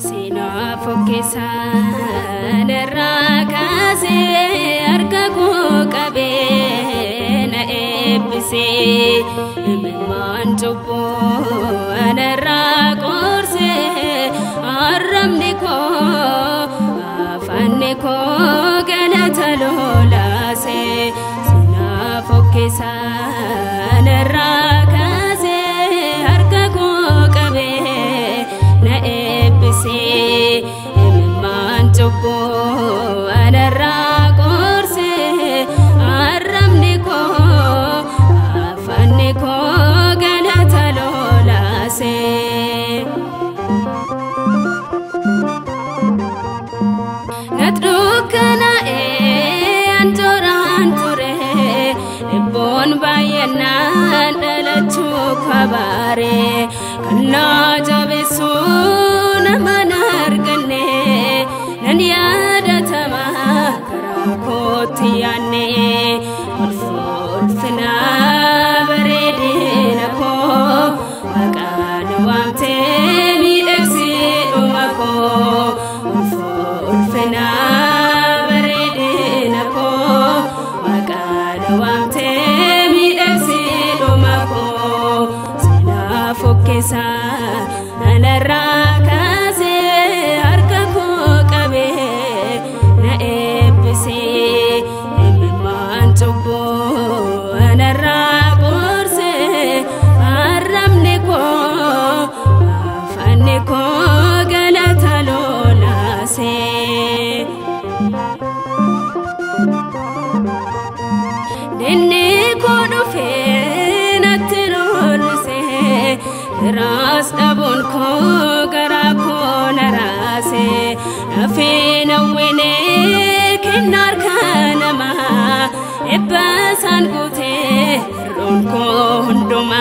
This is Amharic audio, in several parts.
Sina fokesa ነፍሴ ጭቦ አረምኒኮ ገለተሎላሴ ስናፎኬሳ ነራ Kun baay'inaan dhalachuu kabaare kannoo jabeessuu nama arganne nan yaadatama karaa kootti yaanne ulfa ulfina bareedina koo maqaan waamtee miidhagsii dhuma koo ulfa ulfina bareedina koo maqaan waamtee. sí ራስ ዳቦን ኮ ገራ ነዌኔ ከነማ ሮንኮ ሁንዱማ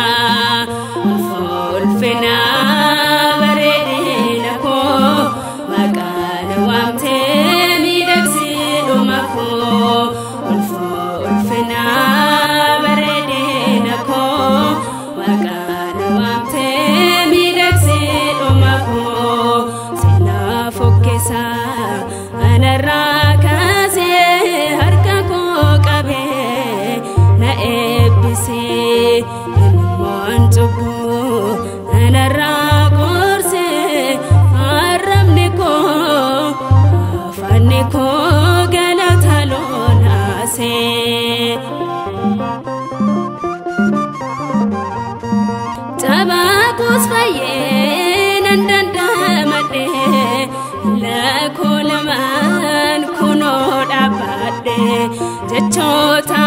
ህልሟን ጠባቁስ ፈዬን እንደንደመዴ ለኮልመን ኩኖ ዳባዴ jechoota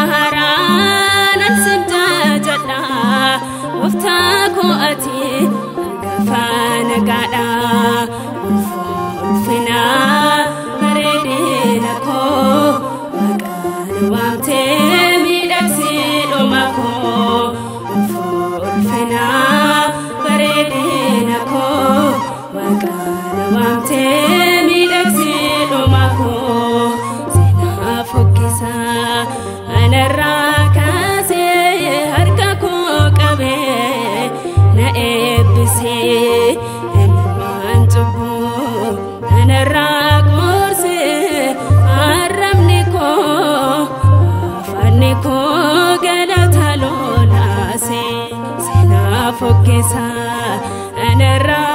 አነራ